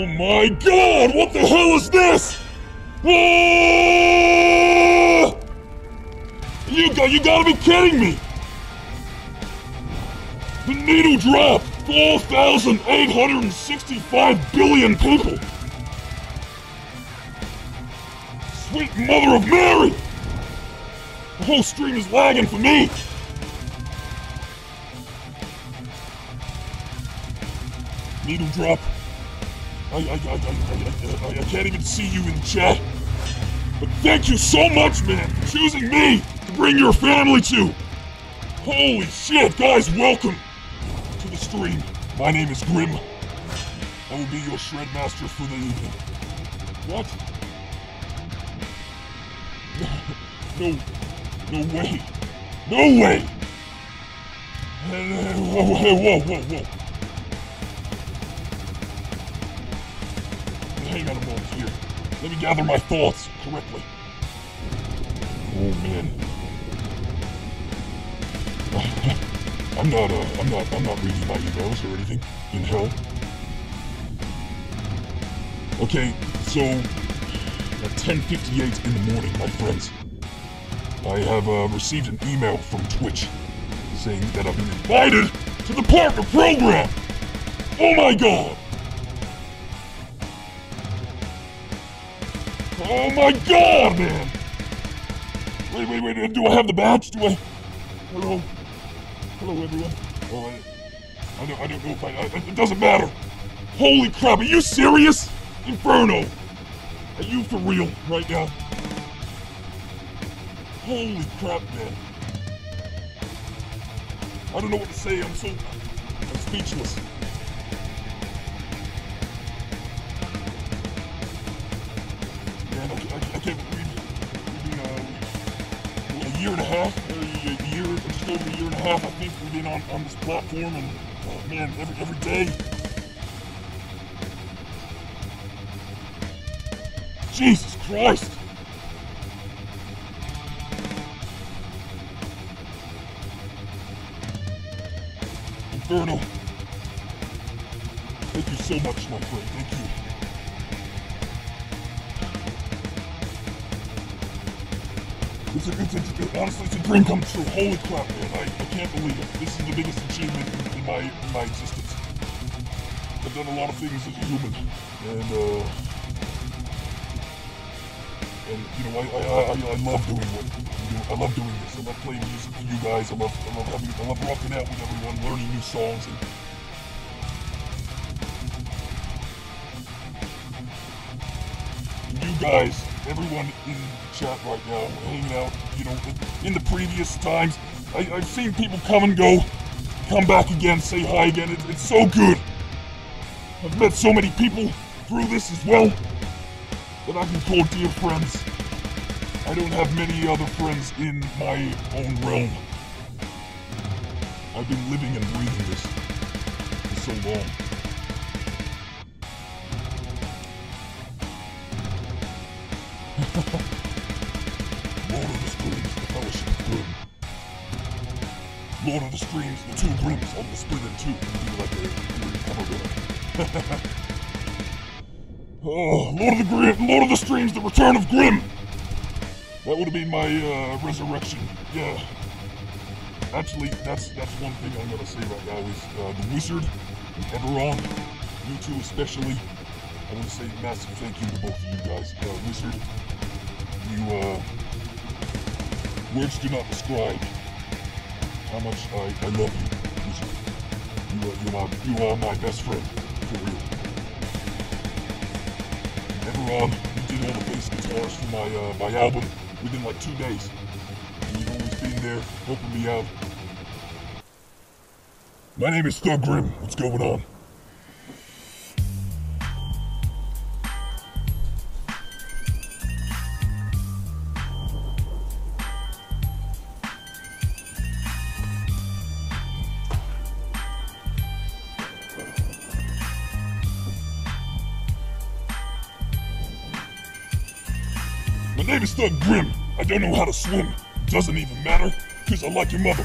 Oh my god, what the hell is this? You got you gotta be kidding me! The needle drop! 4,865 billion people! Sweet mother of Mary! The whole stream is lagging for me! Needle drop. I, I, I, I, can't even see you in chat. But thank you so much, man, for choosing me to bring your family to. Holy shit, guys, welcome to the stream. My name is Grym. I will be your shred master for the evening. What? No, no way. No way! Whoa, whoa, whoa, whoa. Let me gather my thoughts correctly. Oh man. I'm not, uh, I'm not, I'm not reading my emails or anything in hell. Okay, so at 10:58 in the morning, my friends, I have uh, received an email from Twitch saying that I've been invited to the partner program. Oh my god! Oh my god, man! Wait, wait, wait, do I have the badge? Do I? Hello? Hello, everyone. Oh, I, I, don't, I don't know if I, I, it doesn't matter. Holy crap, are you serious? Inferno! Are you for real right now? Holy crap, man. I don't know what to say, I'm so, I'm speechless. Over a year and a half, I think we've been on, on this platform, and, oh man, every, every day. Jesus Christ! Inferno. Thank you so much, my friend. Thank you. It's a, it's a, honestly, it's a dream come true. Holy crap, man. I, I can't believe it. This is the biggest achievement in, in my in my existence. I've done a lot of things as a human, and uh, and you know, I I, I, I love doing what you do. I love doing this. I love playing music for you guys. I love I love having I love rocking out with everyone, learning new songs and. You guys, everyone in the chat right now, hanging out, you know, in, in the previous times, I, I've seen people come and go, come back again, say hi again. It, it's so good. I've met so many people through this as well that I can call dear friends. I don't have many other friends in my own realm. I've been living and breathing this for so long. Lord of the Streams, the two Gryms on the split in two. Like a. Oh, Lord of the Grym, Lord of the Streams, the Return of Grym. That would have been my uh, resurrection. Yeah. Actually, that's that's one thing I'm gonna say right now is uh, the Wizard Everon, you two especially. I want to say massive thank you to both of you guys. Uh, Wizard, you uh, words do not describe how much I, I love you. You are you are you are my best friend for real. Everon, you did all the bass guitars for my uh, my album within like two days. And you've always been there, helping me out. My name is Thug Grym. What's going on? Is Thug Grym. I don't know how to swim. Doesn't even matter, cause I like your mother.